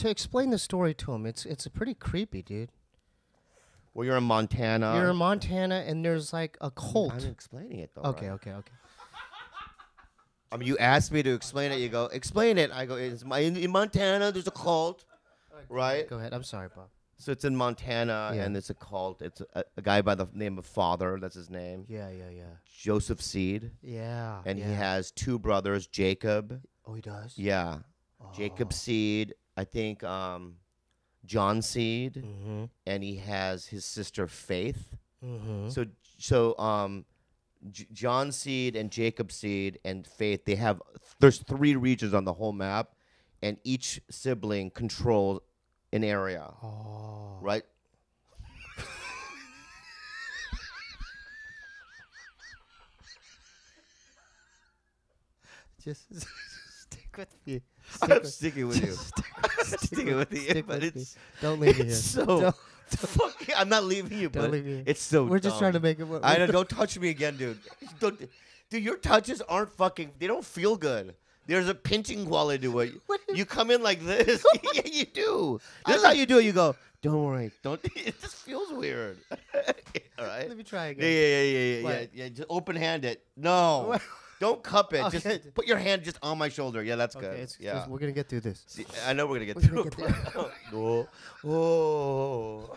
to explain the story to him. It's it's pretty creepy, dude. Well, you're in Montana. You're in Montana, and there's like a cult. I'm explaining it though. Okay, right? okay, okay. I mean, you asked me to explain it. You go, explain it. I go, it's my, in, in Montana. There's a cult, right? Go ahead. I'm sorry, Bob. So it's in Montana, Yeah. and it's a cult. It's a, a guy by the name of Father. That's his name. Yeah, yeah, yeah. Joseph Seed, Yeah. and he has two brothers, Jacob. Oh, he does. Yeah, Jacob oh. Seed. I think um, John Seed, Mm-hmm. and he has his sister Faith. Mm-hmm. So so um, J- John Seed and Jacob Seed and Faith. They have there's three regions on the whole map, and each sibling controls an area. Oh. Right. Just stick with me. I'm sticking with you. Stick, sticking with you, stick but with me. Don't leave me here. so Don't, fucking. I'm not leaving you, don't but leave me. it's so. We're just trying to make it work. I know. Don't touch me again, dude. Don't, dude, your touches aren't fucking. They don't feel good. There's a pinching quality to it. What You come in like this. yeah, you do. This is how you do it. You go. Don't worry. Don't. It just feels weird. All right. Let me try again. yeah, yeah, yeah, yeah, yeah. What? yeah. Just open hand it. No. Don't cup it. Okay. Just put your hand just on my shoulder. Yeah, that's Okay, good. it's, yeah. we're gonna get through this. See, I know we're gonna get We're through gonna get it. oh. oh.